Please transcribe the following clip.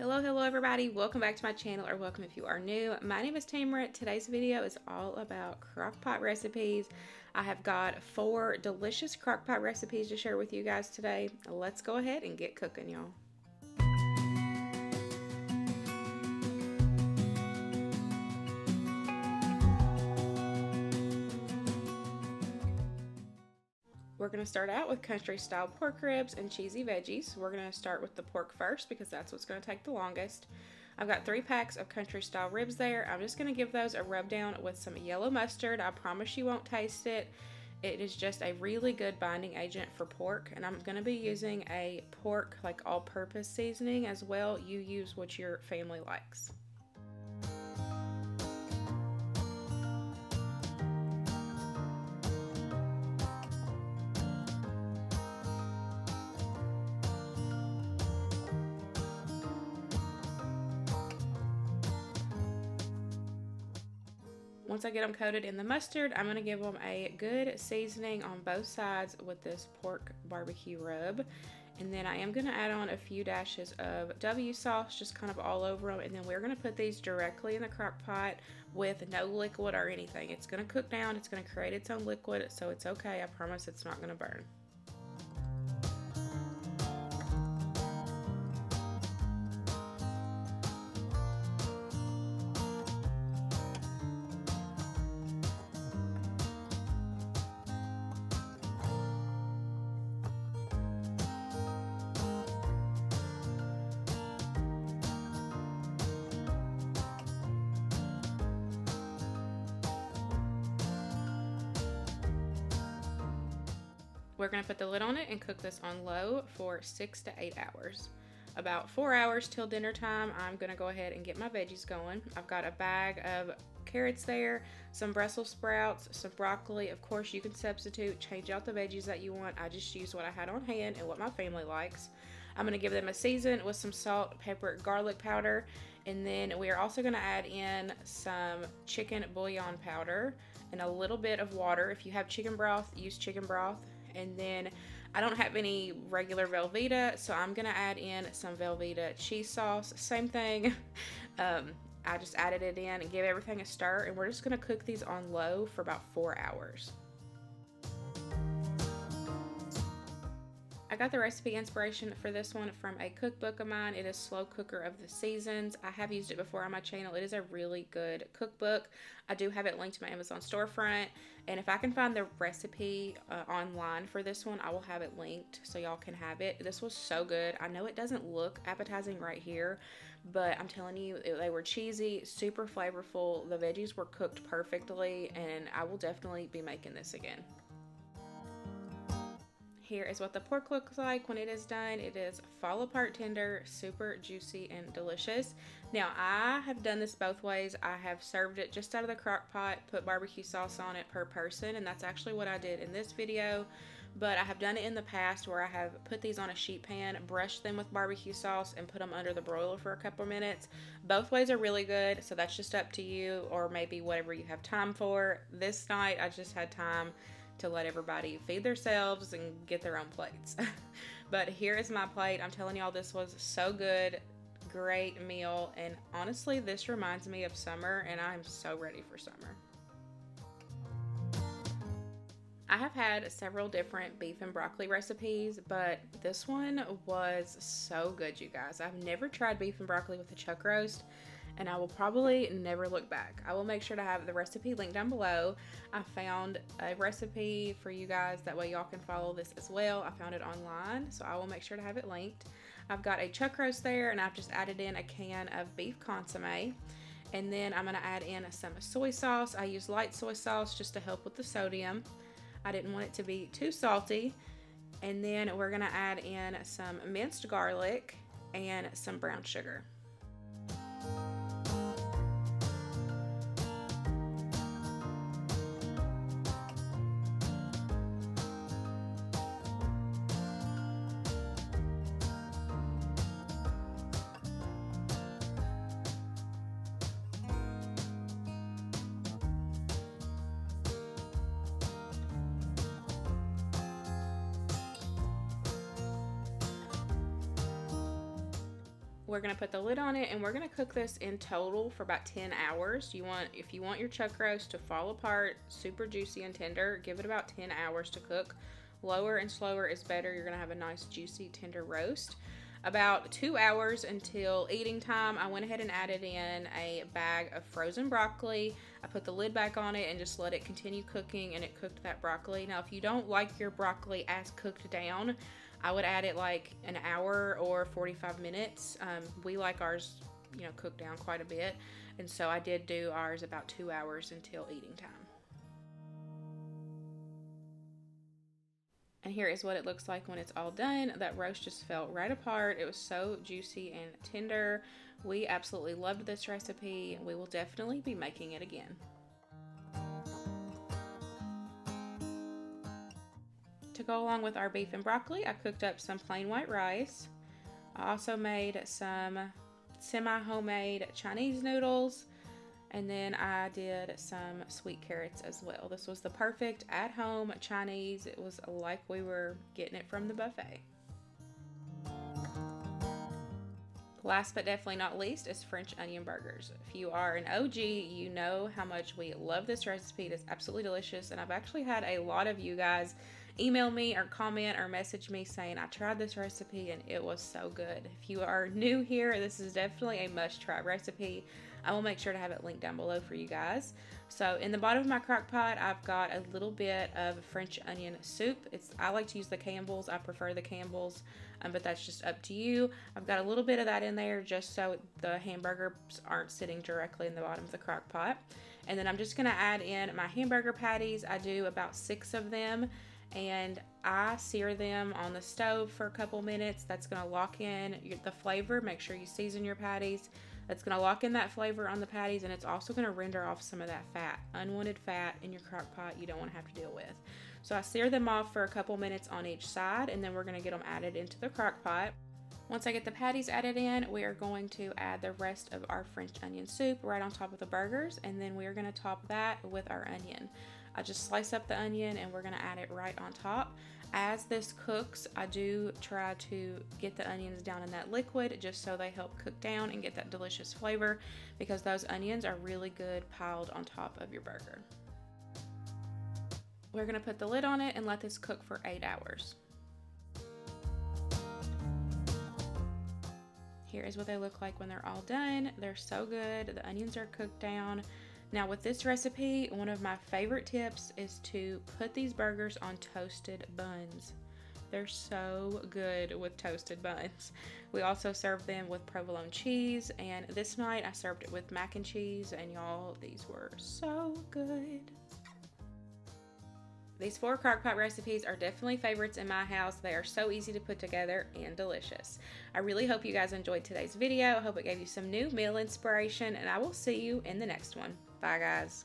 Hello, hello everybody. Welcome back to my channel or welcome if you are new. My name is Tamara. Today's video is all about crockpot recipes. I have got four delicious crockpot recipes to share with you guys today. Let's go ahead and get cooking, y'all. We're to start out with country style pork ribs and cheesy veggies. We're to start with the pork first because that's what's to take the longest. I've got three packs of country style ribs there. I'm just to give those a rub down with some yellow mustard. I promise you won't taste it. It is just a really good binding agent for pork and I'm to be using a pork like all purpose seasoning as well. You use what your family likes. Once I get them coated in the mustard, I'm to give them a good seasoning on both sides with this pork barbecue rub. And then I am to add on a few dashes of W sauce, just kind of all over them. And then we're to put these directly in the crock pot with no liquid or anything. It's to cook down. It's to create its own liquid, so it's okay. I promise it's not to burn. We're to put the lid on it and cook this on low for six to eight hours. About four hours till dinner time, I'm to go ahead and get my veggies going. I've got a bag of carrots there, some Brussels sprouts, some broccoli. Of course, you can substitute, change out the veggies that you want. I just use what I had on hand and what my family likes. I'm to give them a season with some salt, pepper, garlic powder, and then we are also to add in some chicken bouillon powder and a little bit of water. If you have chicken broth, use chicken broth and then I don't have any regular Velveeta, so I'm gonna add in some Velveeta cheese sauce. Same thing. Um, I just added it in and give everything a stir, and we're just gonna cook these on low for about four hours. I got the recipe inspiration for this one from a cookbook of mine. It is Slow Cooker of the Seasons. I have used it before on my channel. It is a really good cookbook. I do have it linked to my Amazon storefront. And if I can find the recipe uh, online for this one, I will have it linked so y'all can have it. This was so good. I know it doesn't look appetizing right here, but I'm telling you, they were cheesy, super flavorful. The veggies were cooked perfectly, and I will definitely be making this again. Here is what the pork looks like when it is done. It is fall apart tender, super juicy and delicious. Now I have done this both ways. I have served it just out of the crock pot, put barbecue sauce on it per person, and that's actually what I did in this video. But I have done it in the past where I have put these on a sheet pan, brushed them with barbecue sauce, and put them under the broiler for a couple minutes. Both ways are really good, so that's just up to you or maybe whatever you have time for. This night I just had time to let everybody feed themselves and get their own plates. but here is my plate. I'm telling y'all this was so good. Great meal. And honestly, this reminds me of summer and I'm so ready for summer. I have had several different beef and broccoli recipes, but this one was so good, you guys. I've never tried beef and broccoli with a chuck roast, and I will probably never look back. I will make sure to have the recipe linked down below. I found a recipe for you guys, that way y'all can follow this as well. I found it online, so I will make sure to have it linked. I've got a chuck roast there, and I've just added in a can of beef consomme. And then I'm gonna add in some soy sauce. I use light soy sauce just to help with the sodium. I didn't want it to be too salty. And then we're gonna add in some minced garlic and some brown sugar. We're gonna put the lid on it and we're gonna cook this in total for about 10 hours. You want, if you want your chuck roast to fall apart, super juicy and tender, give it about 10 hours to cook. Lower and slower is better. You're gonna have a nice juicy tender roast. About two hours until eating time, I went ahead and added in a bag of frozen broccoli. I put the lid back on it and just let it continue cooking and it cooked that broccoli. Now, if you don't like your broccoli as cooked down, I would add it like an hour or 45 minutes. Um, we like ours, you know, cooked down quite a bit. And so I did do ours about two hours until eating time. And here is what it looks like when it's all done. That roast just fell right apart. It was so juicy and tender. We absolutely loved this recipe. And we will definitely be making it again. To go along with our beef and broccoli, I cooked up some plain white rice. I also made some semi-homemade Chinese noodles and then I did some sweet carrots as well. This was the perfect at home Chinese. It was like we were getting it from the buffet. Last but definitely not least is French onion burgers. If you are an OG, you know how much we love this recipe. It is absolutely delicious, and I've actually had a lot of you guys email me or comment or message me saying I tried this recipe and it was so good. If you are new here, this is definitely a must try recipe. I will make sure to have it linked down below for you guys. So in the bottom of my crock pot, I've got a little bit of French onion soup. It's I like to use the Campbell's. I prefer the Campbell's, um, but that's just up to you. I've got a little bit of that in there just so the hamburgers aren't sitting directly in the bottom of the crock pot. And then I'm just gonna add in my hamburger patties. I do about six of them and I sear them on the stove for a couple minutes. That's gonna lock in the flavor. Make sure you season your patties. That's going to lock in that flavor on the patties and it's also going to render off some of that fat, unwanted fat in your crock pot you don't want to have to deal with. So I sear them off for a couple minutes on each side and then we're going to get them added into the crock pot. Once I get the patties added in, we are going to add the rest of our French onion soup right on top of the burgers and then we are going to top that with our onion. I just slice up the onion and we're going to add it right on top. As this cooks, I do try to get the onions down in that liquid just so they help cook down and get that delicious flavor because those onions are really good piled on top of your burger. We're going to put the lid on it and let this cook for 8 hours. Here is what they look like when they're all done. They're so good. The onions are cooked down. Now with this recipe, one of my favorite tips is to put these burgers on toasted buns. They're so good with toasted buns. We also serve them with provolone cheese, and this night I served it with mac and cheese, and y'all, these were so good. These four crockpot recipes are definitely favorites in my house. They are so easy to put together and delicious. I really hope you guys enjoyed today's video. I hope it gave you some new meal inspiration, and I will see you in the next one. Bye, guys.